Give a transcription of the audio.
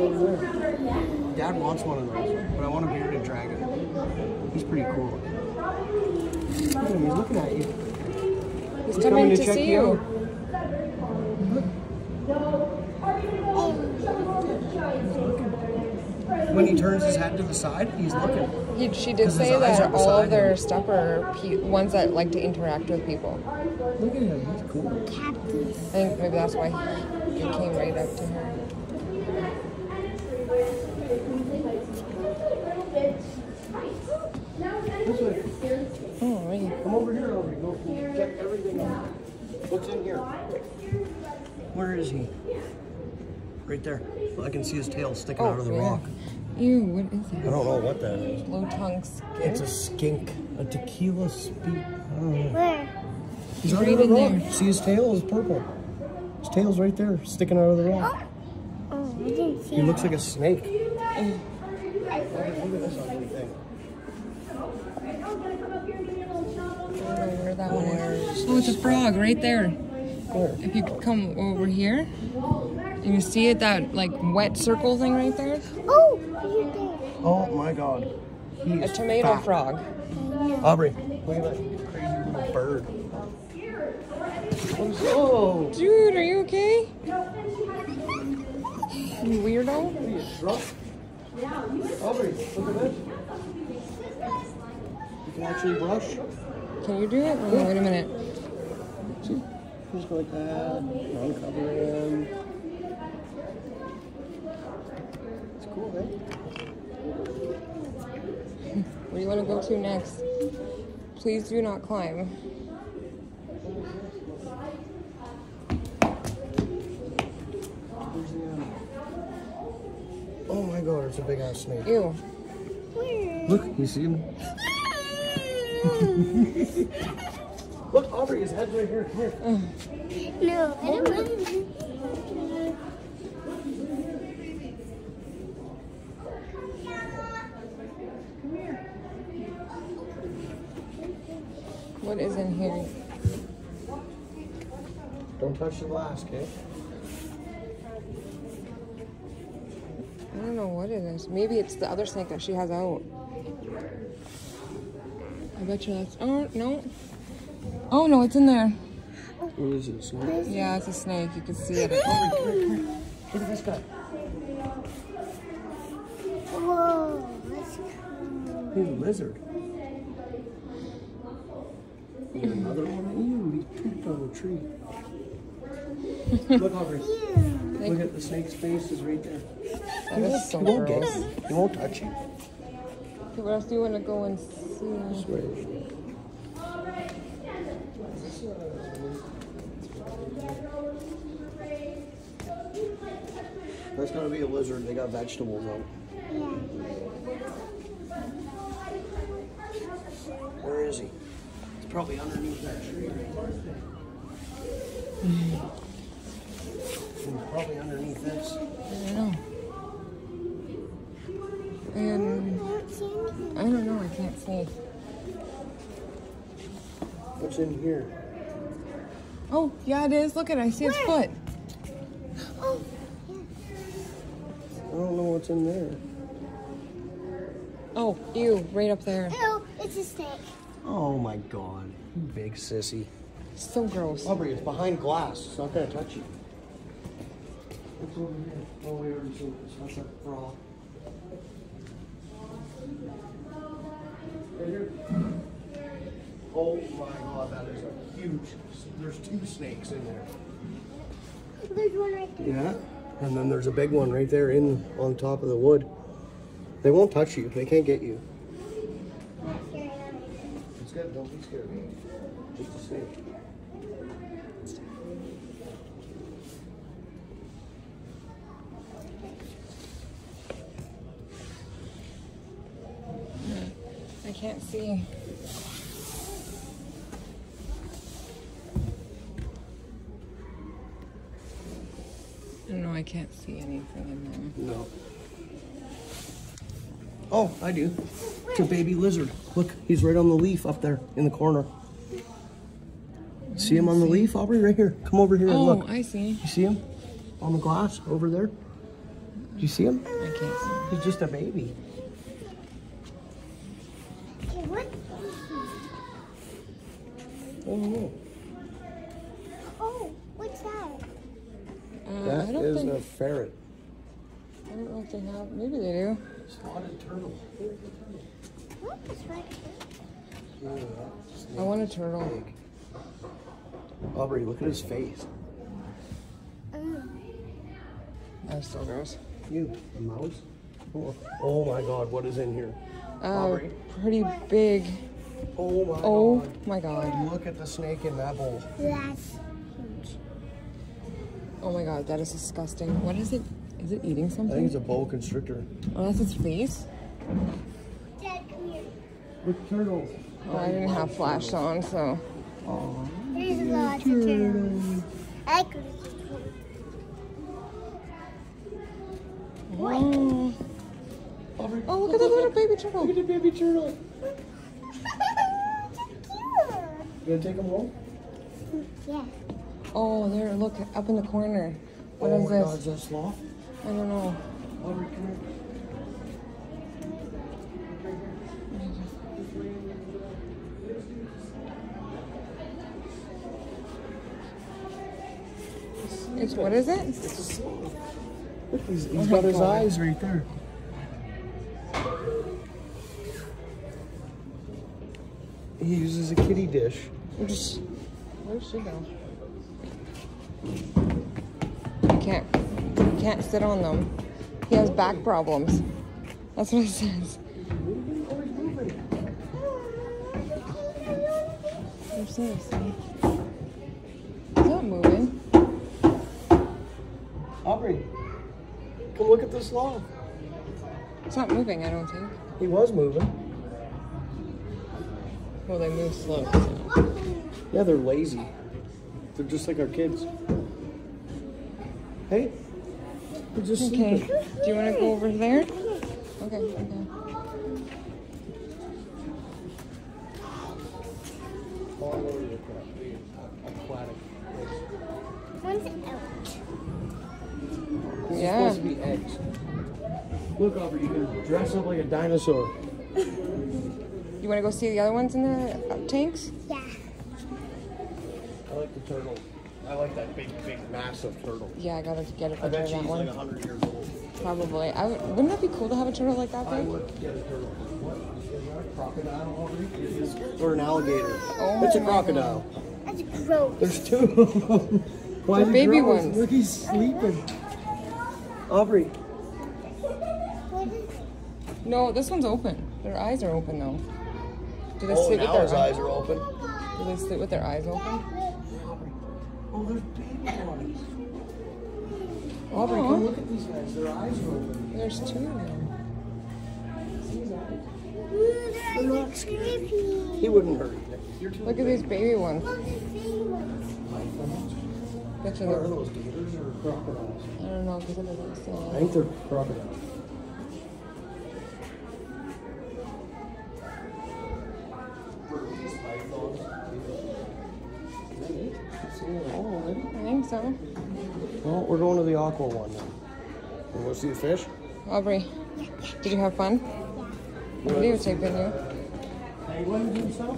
It's over there. Dad wants one of those, but I want a bearded dragon. He's pretty cool. Look at him, he's looking at you. He's, He's coming, to, check see you you. out. When he turns his head to the side, he's looking. He, she did say that all of their him. stuff are pe- ones that like to interact with people. Look at him, he's cool. I think maybe that's why he, he came right up to her. This way. Oh, really? Come over here, check everything out. What's in here? Where is he? Right there. Well, I can see his tail sticking out of the Oh, yeah. rock. Ew, what is that? I don't know what that is. Low tongue skin. It's a skink. A tequila speak. I uh. don't. Where? He's Right under the in rock. there. See his tail is purple. His tail's right there, sticking out of the rock. Oh, oh I didn't see He it. looks like a snake. Look at this ugly thing. I don't know where that one is. Oh, it's a frog right there. Where? If you come over here, and you see it, that like wet circle thing right there? Oh, there. Oh my god. He A tomato fat. frog. Aubrey, look at that crazy little bird. What is- Oh, Dude, are you okay? You weirdo. are you drunk? Aubrey, look at this. You can actually brush. Can you do it? Oh, wait a minute. Just like that. Uncover him. It's cool, eh? Where do you want to go to next? Please do not climb. Where's the animal? Oh my god, it's a big ass snake. Ew. Look, you see him? Look, Aubrey, his head's right here. Come here. No, I don't want to. What is in here? Don't touch the glass, okay? I don't know what it is. Maybe it's the other snake that she has out. I bet you that's. Oh, no. Oh, no, it's in there. What is it, snake? Yeah, it's a snake. You can see it. Oh, Look at this guy. Whoa, that's cool. He's a lizard. There's another one. Ew, he pooped on the tree. Look, Aubrey. Look at the snake's face is right there. That is so He won't get gross. He won't touch you. Okay, what else do you want to go and see? That's gonna be a lizard. They got vegetables on. Where is he? He's probably underneath that tree. He's probably underneath this. I don't know. And I don't know. I can't see. What's in here? Oh, yeah, it is. Look at it. I see its foot. Oh, I don't know what's in there. Oh, ew, right up there. ew, it's a snake. Oh my god. You big sissy. So gross. Aubrey, it's behind glass. It's not gonna touch you. What's over here? Oh, we already seen this. That's a frog. Right here. Oh my god, that is a huge. There's two snakes in there. There's one right there. Yeah. And then there's a big one right there in on top of the wood. They won't touch you. They can't get you. It's good. Don't be scared. Just a snake. I can't see. I can't see anything in there. No. Oh, I do. It's a baby lizard. Look, he's right on the leaf up there in the corner. See him on the leaf, Aubrey? Right here. Come over here and look. Oh. I see. You see him on the glass over there? Do you see him? I can't see. him. He's just a baby. Okay, what? Oh no. Oh, what's that? Uh, That I don't is think. A ferret. I don't know if they have. Maybe they do. Spotted turtle. What is right here? I want a turtle. Aubrey, look at his face. Mm. That's so gross. You, a mouse? Oh, oh my god, what is in here? Uh, Aubrey. pretty big. Oh my Oh god. my god. Look at the snake in that bowl. That's huge. Oh my god, that is disgusting. What is it? Is it eating something? I think it's a boa constrictor. Oh, that's its face? Dad, come here. Look, turtles. Oh, I didn't have flash on, so. There's lots of turtles. I could Oh, oh look at the little baby turtle. Look at the baby turtle. so cute. You gonna take him home? Yeah. Oh, there, look, up in the corner. What oh is this? god, is that sloth? I don't know. Here. It's, what is it? It's a sloth. Look, he's, he's Oh got his God. eyes right there. He uses a kitty dish. Just, where'd she go? Can't sit on them. He has back problems. That's what it says. This? Is that moving? Aubrey, come look at this log. It's not moving, I don't think. He was moving. Well, they move slow. so. Yeah, they're lazy. They're just like our kids. Hey, just Okay. sleeping. Do you want to go over there? Okay. Okay. Over. One's out. This Yeah. supposed to be eggs. Look, Aubrey, you can dress up like a dinosaur. You want to go see the other ones in the tanks? Yeah. I like the turtle. I like that big, big, massive turtle. Yeah, I gotta get a I picture bet of you that he's one. like 100 years old. Probably. I would, wouldn't that be cool to have a turtle like that I big? would get a turtle. What? Is that a crocodile, Aubrey? Or an alligator. Oh it's a my crocodile. That's gross. There's two of them. Why They're is baby gross? ones. Look, he's sleeping. Aubrey, No, this one's open. Their eyes are open though. Do they oh, sleep with now their his eyes? eyes are open. Do they sleep with their eyes open? Oh, there's baby ones. Oh, Aubrey, come look at these guys. Their eyes are open. there's two of them. See his eyes? Ooh, they're like creepy. He wouldn't hurt you. Look at these baby ones. Look at these ones. Picture What are them. those gators or crocodiles? I don't know because it doesn't I think they're crocodiles. I think so. Well, we're going to the aqua one now. You want to see the fish? Aubrey, did you have fun? Videotaping you. Penguins and stuff?